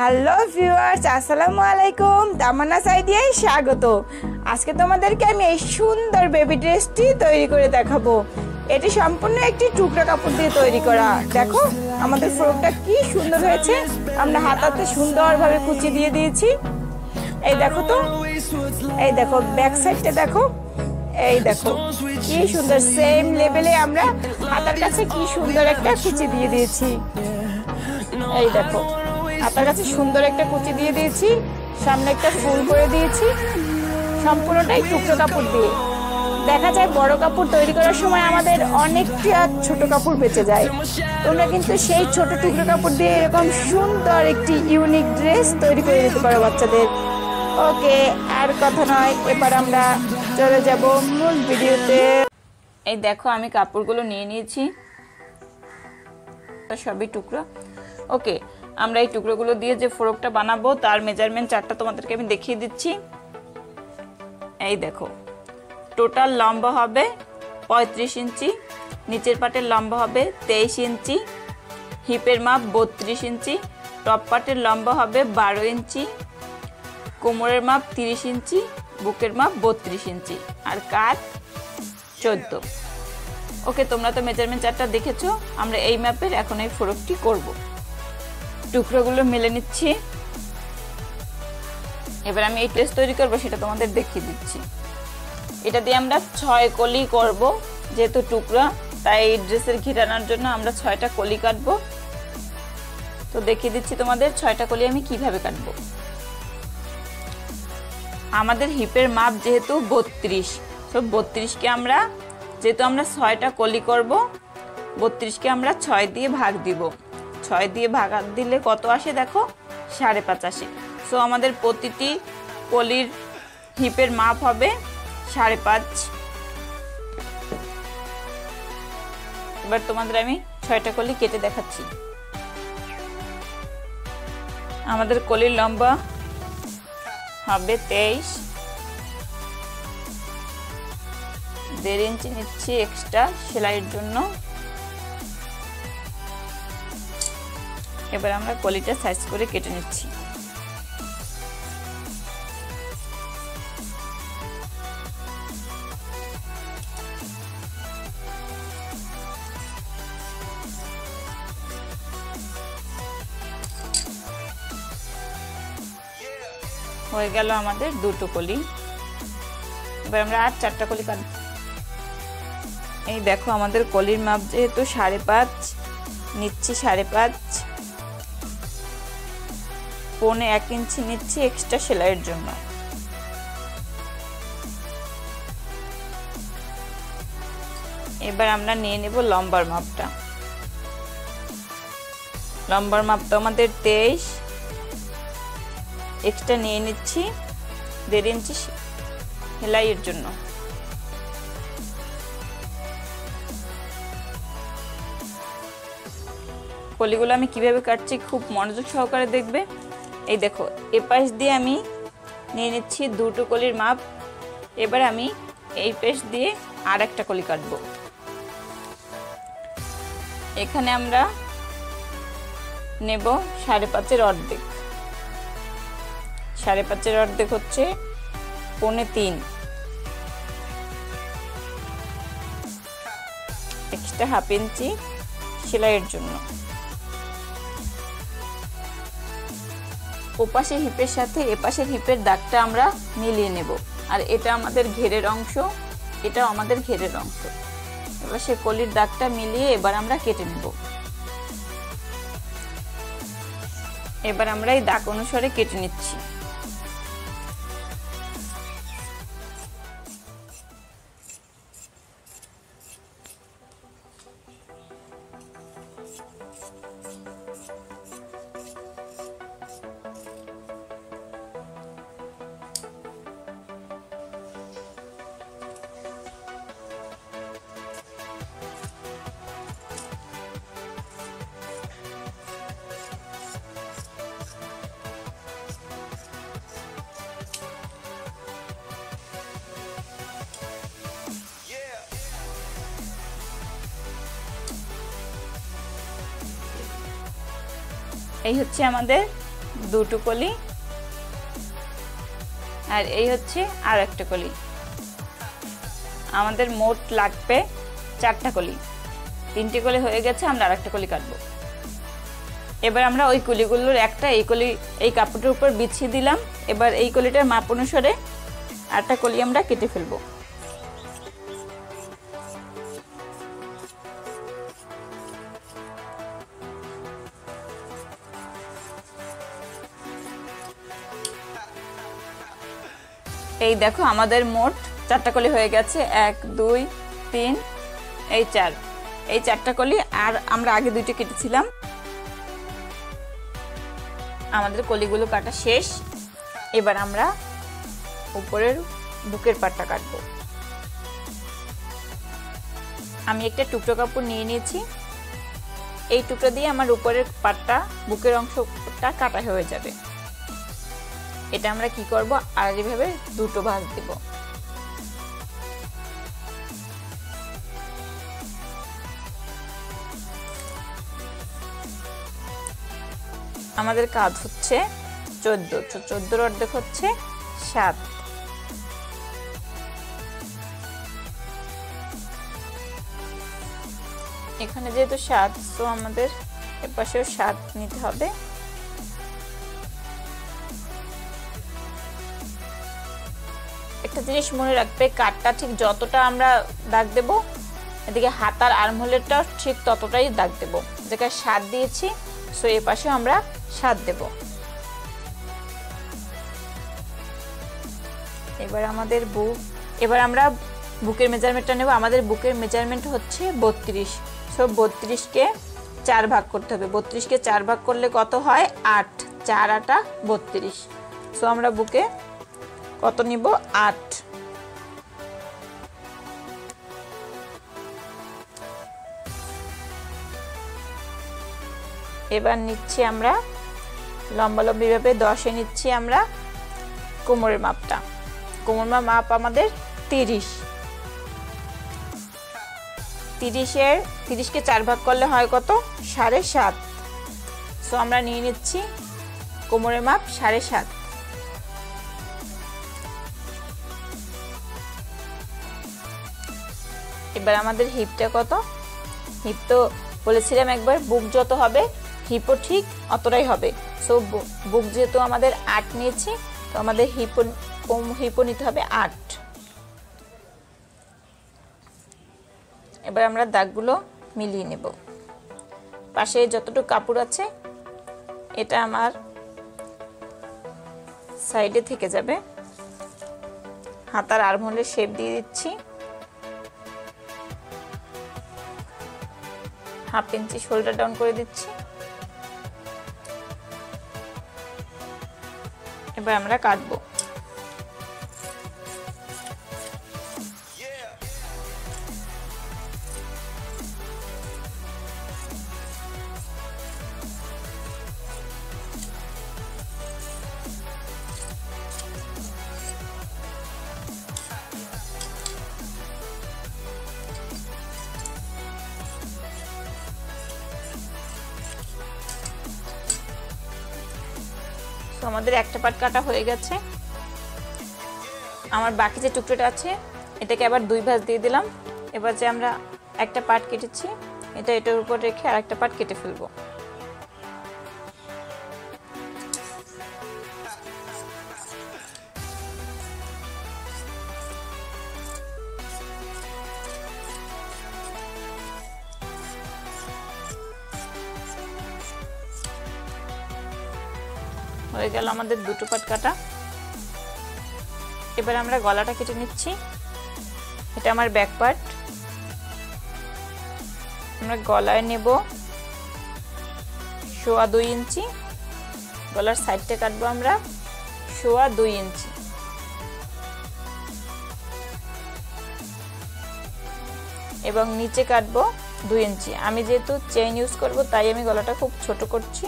Hello viewers আসসালামু আলাইকুম। তামান্না সাইডিয়ায় স্বাগত। আজকে তোমাদেরকে আমি এই সুন্দর বেবি ড্রেসটি তৈরি করে দেখাবো। এটি সম্পূর্ণ একটি টুকরা কাপড় দিয়ে তৈরি করা। দেখো, আমাদের ফ্রকটা কি সুন্দর হয়েছে। আমরা হাতাতে সুন্দরভাবে কুচি দিয়ে দিয়েছি। এই দেখো তো, এই দেখো ব্যাক সাইডটা দেখো। এই দেখো, কি সুন্দর সেম লেভেলে আমরা হাতার কাছে কি সুন্দর একটা কুচি দিয়ে দিয়েছি। এই দেখো আপনার কাছে সুন্দর একটা কুচি দিয়ে দিয়েছি, সামনে একটা ফুল করে দিয়েছি। সম্পূর্ণটাই টুকরো কাপড় দিয়ে। দেখা যায় বড় কাপড় তৈরি করার সময় আমাদের অনেকটা ছোট কাপড় বেঁচে যায়। তোমরা কিন্তু সেই ছোট টুকরো কাপড় দিয়ে এরকম সুন্দর একটি ইউনিক ড্রেস তৈরি করে দিতে পারো বাচ্চাদের। ওকে, আর কথা নয়, এবার আমরা চলে যাব মূল ভিডিওতে। এই দেখো, আমি কাপড়গুলো নিয়ে নিয়েছি। সবই টুকরো। ওকে আমরা এই টুকরোগুলো দিয়ে যে ফোরকটা বানাবো, তার মেজারমেন্ট চারটা তোমাদেরকে আমি দেখিয়ে দিচ্ছি। এই দেখো টোটাল লম্বা হবে পঁয়ত্রিশ ইঞ্চি, নিচের পাটের লম্বা হবে তেইশ ইঞ্চি হিপের মাপ বত্রিশ ইঞ্চি টপ পাটের লম্বা হবে বারো ইঞ্চি, কোমরের মাপ তিরিশ ইঞ্চি, বুকের মাপ বত্রিশ ইঞ্চি, আর কাত চোদ্দ। ওকে, তোমরা তো মেজারমেন্ট চারটা দেখেছ, আমরা এই ম্যাপের এখন এই ফোরকটি করব। টুকরোগুলো মেলে নিচ্ছি। এবার আমি এই টেস্ট তৈরি করব, সেটা তোমাদের দেখিয়ে দিচ্ছি। এটা দিয়ে আমরা ছয় কলি করব, যেহেতু টুকরা, তাই এই ড্রেসের ঘিরানোর জন্য আমরা ছয়টা কলি কাটবো। তো দেখিয়ে দিচ্ছি তোমাদের ছয়টা কলি আমি কীভাবে কাটবো। আমাদের হিপের মাপ যেহেতু বত্রিশ, তো বত্রিশকে আমরা, যেহেতু আমরা ছয়টা কলি করব, বত্রিশকে আমরা ছয় দিয়ে ভাগ দিব। ছয় দিয়ে ভাগ দিলে কত আসে দেখো? সাড়ে পাঁচ আসে। সো আমাদের প্রতিটি কলির হিপের মাপ হবে সাড়ে পাঁচ। এবার তোমাদের আমি ছয়টা কলি কেটে দেখাচ্ছি। আমাদের কলির লম্বা হবে তেইশ। দেড় ইঞ্চি নিচ্ছি এক্সট্রা সেলাইয়ের জন্য। এবার আমরা কলিটা সাইজ করে কেটে নিচ্ছি। হয়ে গেল আমাদের দুটো কলি। এবার আমরা আর চারটা কলি কাটব এই দেখো আমাদের কলির মাপ যেহেতু সাড়ে পাঁচ, নিচ্ছি সাড়ে পাঁচ। পৌনে এক ইঞ্চি নিচ্ছি এক্সট্রা সেলাইয়ের জন্য। এবার আমরা নিয়ে নেব লম্বার মাপটা। লম্বার মাপটা আমাদের তেইশ। এক্সট্রা নিয়ে নিচ্ছি দেড় ইঞ্চি সেলাইয়ের জন্য। কলিগুলো আমি কীভাবে কাটছি খুব মনোযোগ সহকারে দেখবে। এই দেখো এ পাশ দিয়ে আমি নিয়ে নিচ্ছি দুটো কলির মাপ। এবার আমি এই পেশ দিয়ে আর একটা কলি কাটব। এখানে আমরা নেব সাড়ে পাঁচের অর্ধেক। সাড়ে পাঁচের অর্ধেক হচ্ছে পৌনে তিন। এক্সট্রা হাফ ইঞ্চি সেলাইয়ের জন্য। ওপাশের হিপের সাথে এপাশের হিপের দাগটা আমরা মিলিয়ে নেব। আর এটা আমাদের ঘেরের অংশ, এটাও আমাদের ঘেরের অংশ। এবার সে কলির দাগটা মিলিয়ে এবার আমরা কেটে নেব। এবার আমরা এই দাগ অনুসারে কেটে নিচ্ছি। এই হচ্ছে আমাদের দুটো কলি, আর এই হচ্ছে আর একটা কলি। আমাদের মোট লাগবে চারটা কলি। তিনটে কলি হয়ে গেছে, আমরা আর একটা কলি কাটবো। এবার আমরা ওই কলিগুলোর একটা, এই কলি, এই কাপড়ের উপর বিছিয়ে দিলাম। এবার এই কলিটার মাপ অনুসারে আটটা কলি আমরা কেটে ফেলব। এই দেখো, আমাদের মোট চারটা কলি হয়ে গেছে। এক, দুই, তিন, এই চার। এই চারটা কলি, আর আমরা আগে দুইটা কেটেছিলাম। আমাদের কলিগুলো কাটা শেষ। এবার আমরা উপরের বুকের পাটটা কাটবো। আমি একটা টুকরো কাপড় নিয়ে নিয়েছি। এই টুকরো দিয়ে আমার উপরের পাটটা, বুকের অংশটা কাটা হয়ে যাবে। এটা আমরা কি করব? আর এইভাবে দুটো ভাঁজ দেব। আমাদের কাজ হচ্ছে চোদ্দ। চোদ্দোর অর্ধেক হচ্ছে সাত। এখানে যেহেতু সাত তো আমাদের এপাশেও সাত নিতে হবে। একটা জিনিস মনে রাখবে, কাঠটা ঠিক যতটা আমরা দাগ দেব, এদিকে হাতার আর্মহোলেরটাও ঠিক ততটাই দাগ দেব। যেখানে সাত দিয়েছি, সো এ পাশে আমরা সাত দেব। এবার আমাদের বুক এবার আমরা বুকের মেজারমেন্টটা নেব। আমাদের বুকের মেজারমেন্ট হচ্ছে বত্রিশ। সো বত্রিশকে চার ভাগ করতে হবে। বত্রিশকে চার ভাগ করলে কত হয়? আট। চার আটা বত্রিশ। সো আমরা বুকে কত নিব? আট। এবার নিচ্ছি আমরা লম্বালম্বিভাবে দশে নিচ্ছি আমরা কোমরের মাপটা। কোমর মাপ আমাদের তিরিশ। তিরিশের তিরিশকে চার ভাগ করলে হয় কত? সাড়ে সাত। সো আমরা নিয়ে নিচ্ছি কোমরের মাপ সাড়ে সাত। এবার আমাদের হিপটা কত? হিপ তো বলেছিলাম একবার, বুক যত হবে, হিপও ঠিক অতটাই হবে। সো বুক যেহেতু আমাদের আট নিয়েছি, তো আমাদের হিপও, কম হিপও নিতে হবে আট। এবার আমরা দাগগুলো মিলিয়ে নেব। পাশে যতটুকু কাপড় আছে, এটা আমার সাইডে থেকে যাবে। হাতার আর্মহোলের শেপ দিয়ে দিচ্ছি। হাফ ইঞ্চি শোল্ডার ডাউন করে দিচ্ছি। এবার আমরা কাটবো। আমাদের একটা পাট কাটা হয়ে গেছে। আমার বাকি যে টুকরোটা আছে, এটাকে আবার দুই ভাঁজ দিয়ে দিলাম। এবার যে আমরা একটা পাট কেটেছি, এটা এটার উপর রেখে আর একটা পাট কেটে ফেলব। গেল আমাদের দুটো পাট কাটা। এবার আমরা গলাটা কেটে নিচ্ছি। এটা আমার ব্যাক পার্ট আমরা গলায় নেব সোয়া দুই ইঞ্চি। গলার সাইডটা কাটবো আমরা সোয়া দুই ইঞ্চি। এবং নিচে কাটবো দুই ইঞ্চি। আমি যেহেতু চেইন ইউজ করব, তাই আমি গলাটা খুব ছোট করছি।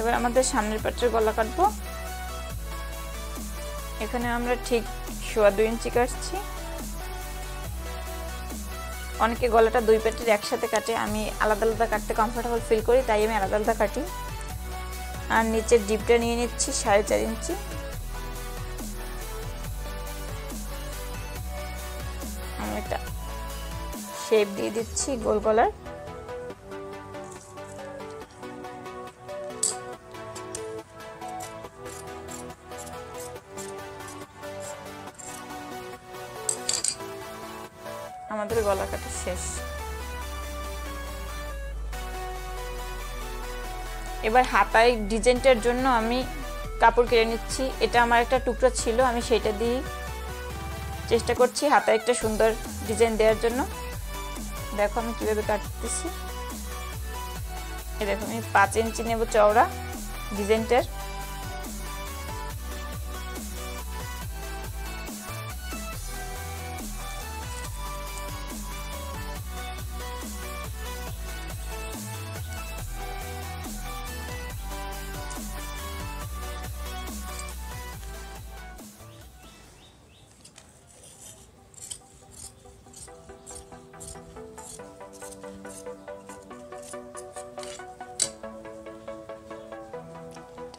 এবার আমাদের সামনের পাটের গলা কাটবো। এখানে আমরা ঠিক সোয়া দুই ইঞ্চি কাটছি। অনেকে গলাটা দুই পেটের একসাথে কাটে। আমি আলাদা আলাদা কাটতে কমফোর্টেবল ফিল করি, তাই আমি আলাদা আলাদা কাটি। আর নিচের ডিপটা নিয়ে নিচ্ছি সাড়ে চার ইঞ্চি। আমি একটা শেপ দিয়ে দিচ্ছি গোল গলার। আমাদের গলা কাটা শেষ। এবার হাতায় ডিজাইনটার জন্য আমি কাপড় কেড়ে নিচ্ছি। এটা আমার একটা টুকরো ছিল, আমি সেটা দিয়ে চেষ্টা করছি হাতায় একটা সুন্দর ডিজাইন দেওয়ার জন্য। দেখো আমি কীভাবে কাটতেছি। এই দেখো আমি পাঁচ ইঞ্চি নেব চওড়া ডিজাইনটার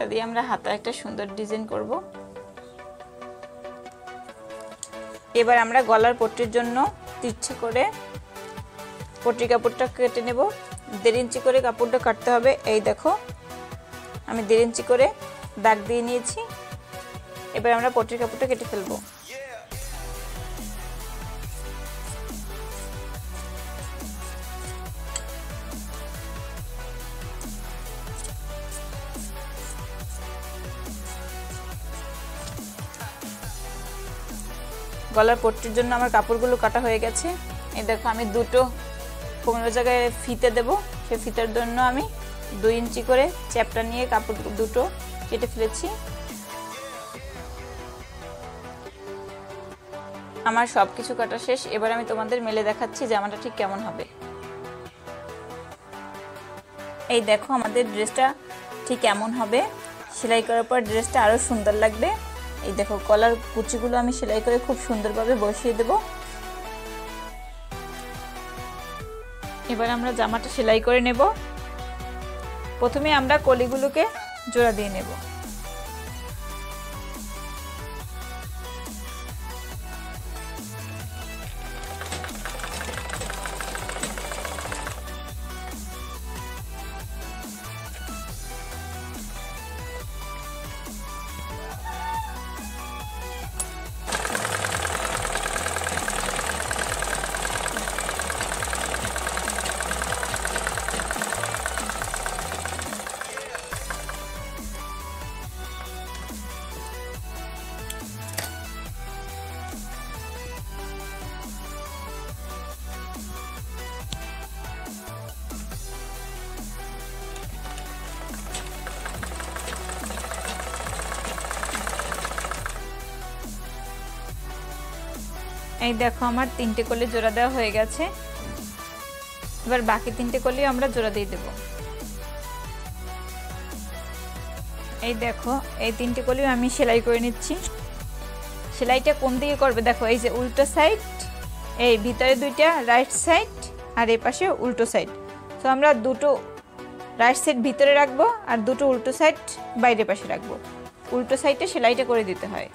এটা দিয়ে আমরা হাতে একটা সুন্দর ডিজাইন করব। এবার আমরা গলার পট্টির জন্য তিরছে করে পট্টি কাপড়টা কেটে নেব। দেড় ইঞ্চি করে কাপড়টা কাটতে হবে। এই দেখো, আমি দেড় ইঞ্চি করে দাগ দিয়ে নিয়েছি। এবার আমরা পট্টির কাপড়টা কেটে ফেলব। গলার পট্টির জন্য আমার কাপড়গুলো কাটা হয়ে গেছে। এই দেখো, আমি দুটো পনেরো জায়গায় ফিতে দেব। সেই ফিতার জন্য আমি দুই ইঞ্চি করে চ্যাপটা নিয়ে কাপড় দুটো কেটে ফেলেছি। আমার সব কিছু কাটা শেষ। এবার আমি তোমাদের মেলে দেখাচ্ছি জামাটা ঠিক কেমন হবে। এই দেখো, আমাদের ড্রেসটা ঠিক এমন হবে। সেলাই করার পর ড্রেসটা আরও সুন্দর লাগবে। এই দেখো, কলার কুচিগুলো আমি সেলাই করে খুব সুন্দরভাবে বসিয়ে দেব। এবার আমরা জামাটা সেলাই করে নেব। প্রথমে আমরা কলিগুলোকে জোড়া দিয়ে নেব। এই দেখো আমার তিনটে কলি জোড়া দেওয়া হয়ে গেছে। এবার বাকি তিনটে কলি আমরা জোড়া দিয়ে দেব। এই দেখো, এই তিনটে কলি আমি সেলাই করে নিচ্ছি। সেলাইটা কোন দিকে করবে? দেখো, এই যে উল্টো সাইড, এই ভিতরে দুইটা, রাইট সাইড, আর এই পাশে উল্টো সাইড। তো আমরা দুটো রাইট সাইড ভিতরে রাখব আর দুটো উল্টো সাইড বাইরে পাশে রাখব। উল্টো সাইডে সেলাইটা করে দিতে হয়।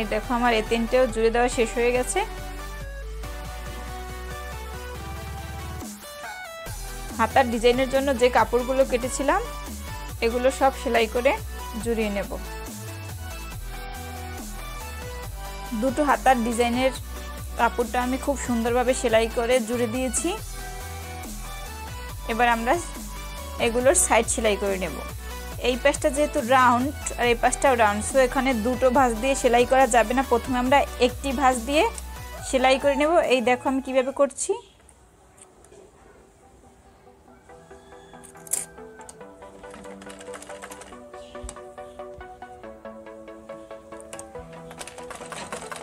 এই দেখো, আমার এ তিনটেও জুড়ে দেওয়া শেষ হয়ে গেছে। হাতার ডিজাইনের জন্য যে কাপড়গুলো কেটেছিলাম, এগুলো সব সেলাই করে জুড়িয়ে নেব। দুটো হাতার ডিজাইনের কাপড়টা আমি খুব সুন্দরভাবে সেলাই করে জুড়ে দিয়েছি। এবার আমরা এগুলোর সাইড সেলাই করে নেব। এই পাশটা যেহেতু রাউন্ড আর এই পাশটাও রাউন্ড সো এখানে দুটো ভাঁজ দিয়ে সেলাই করা যাবে না। প্রথমে আমরা একটি ভাঁজ দিয়ে সেলাই করে নেব। এই দেখো আমি কীভাবে করছি।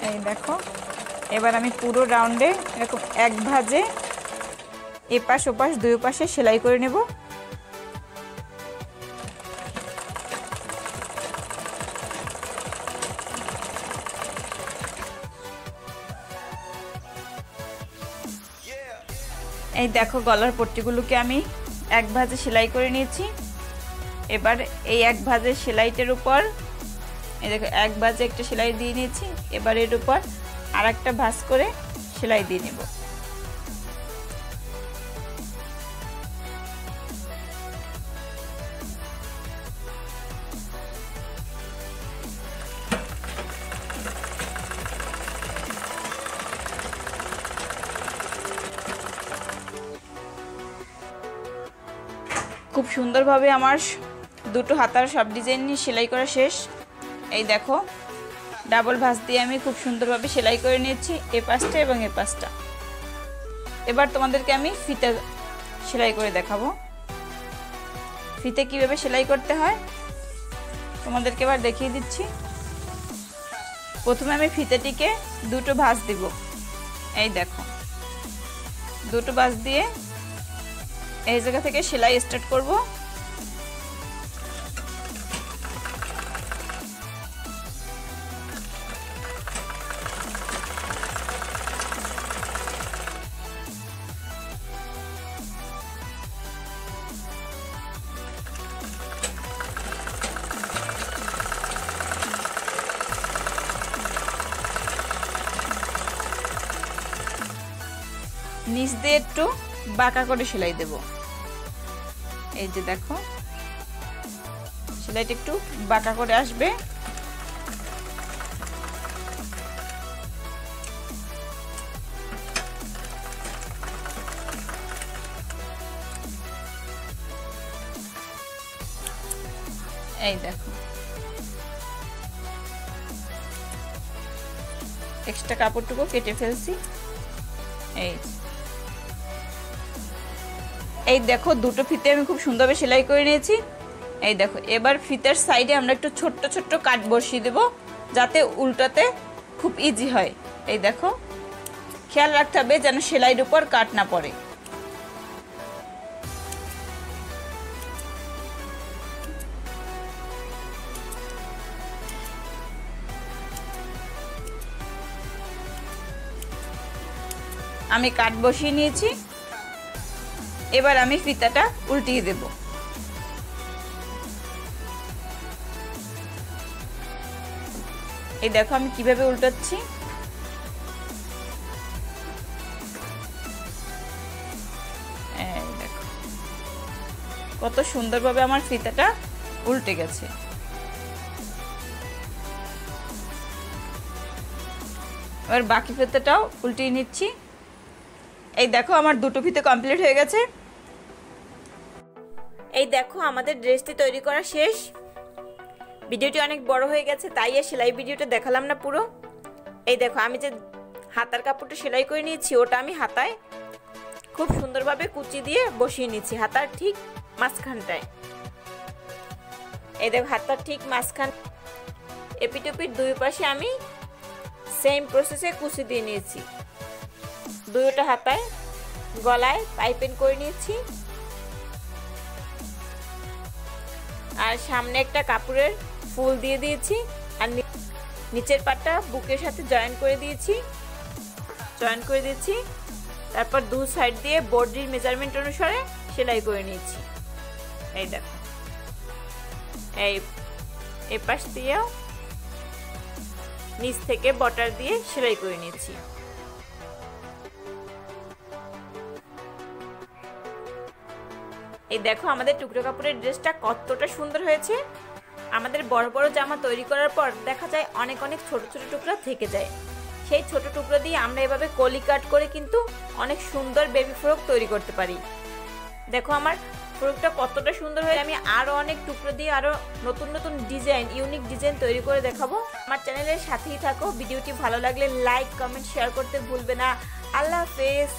এই দেখো, এবার আমি পুরো রাউন্ডে এরকম এক ভাজে এপাশ ওপাশ দুই পাশে সেলাই করে নেব। দেখো গলার পট্টিগুলোকে আমি এক ভাজে সেলাই করে নিয়েছি। এবার এই এক ভাজের সেলাইটার উপর, এই দেখো, এক ভাজে একটা সেলাই দিয়ে নিয়েছি। এবার এর উপর আর একটা ভাজ করে সেলাই দিয়ে নেব। খুব সুন্দরভাবে আমার দুটো হাতার সব ডিজাইন নিয়ে সেলাই করা শেষ। এই দেখো, ডাবল ভাঁজ দিয়ে আমি খুব সুন্দরভাবে সেলাই করে নিয়েছি, এ পাশটা এবং এ পাশটা। এবার তোমাদেরকে আমি ফিতে সেলাই করে দেখাবো। ফিতে কীভাবে সেলাই করতে হয়, তোমাদেরকে এবার দেখিয়ে দিচ্ছি। প্রথমে আমি ফিতেটিকে দুটো ভাঁজ দিব। এই দেখো, দুটো ভাঁজ দিয়ে এই জায়গা থেকে সেলাই স্টার্ট করব। বাঁকা করে সেলাই দেব। এই যে দেখো, সেলাইটা একটু বাঁকা করে আসবে। এই দেখো। এক্সট্রা কাপড়টুকু কেটে ফেলছি। এই এই দেখো, দুটো ফিতে আমি খুব সুন্দরভাবে সেলাই করে নিয়েছি। এই দেখো, এবার ফিতের সাইডে আমরা একটু ছোট্ট ছোট্ট কাট বসিয়ে দেব, যাতে উল্টাতে খুব ইজি হয়। এই দেখো, খেয়াল রাখতে হবে যেন সেলাইয়ের উপর কাট না পড়ে। আমি কাট বসিয়ে নিয়েছি। এবার আমি ফিতাটা উল্টিয়ে দেব। এই দেখো আমি কীভাবে উল্টাচ্ছি। কত সুন্দরভাবে আমার ফিতাটা উল্টে গেছে। এবার বাকি ফিতাটাও উল্টিয়ে নিচ্ছি। এই দেখো, আমার দুটো ফিতে কমপ্লিট হয়ে গেছে। এই দেখো, আমাদের ড্রেসটি তৈরি করা শেষ। ভিডিওটি অনেক বড় হয়ে গেছে, তাই আর সেলাই ভিডিওটা দেখালাম না পুরো। এই দেখো, আমি যে হাতার কাপড়টা সেলাই করে নিয়েছি, ওটা আমি হাতায় খুব সুন্দরভাবে কুচি দিয়ে বসিয়ে নিয়েছি, হাতার ঠিক মাঝখানটায়। এই দেখো, হাতার ঠিক মাঝখান এপিটুপির দুই পাশে আমি সেম প্রসেসে কুচি দিয়ে নিয়েছি। দুইটা হাতায় গলায় পাইপিং করে নিয়েছি। আর সামনে একটা কাপড়ের ফুল দিয়ে দিয়েছি। আর নিচের পাটটা বুকের সাথে জয়েন করে দিয়েছি। জয়েন করে দিয়েছি। তারপর দু সাইড দিয়ে বডির মেজারমেন্ট অনুসারে সেলাই করে নিয়েছি। এই দেখো। এই, এপাশ পাশ দিয়েও নিচ থেকে বটার দিয়ে সেলাই করে নিয়েছি। এই দেখো আমাদের টুকরো কাপড়ের ড্রেসটা কতটা সুন্দর হয়েছে। আমাদের বড় বড় জামা তৈরি করার পর দেখা যায় অনেক অনেক ছোট ছোট টুকরা থেকে যায়। সেই ছোট টুকরো দিয়ে আমরা এভাবে কলি কাট করে কিন্তু অনেক সুন্দর বেবি ফ্রক তৈরি করতে পারি। দেখো আমার ফ্রকটা কতটা সুন্দর হয়ে আমি আরও অনেক টুকরো দিয়ে আরও নতুন নতুন ডিজাইন ইউনিক ডিজাইন তৈরি করে দেখাবো। আমার চ্যানেলের সাথেই থাকো। ভিডিওটি ভালো লাগলে লাইক কমেন্ট শেয়ার করতে ভুলবে না। আল্লাহ হাফেজ।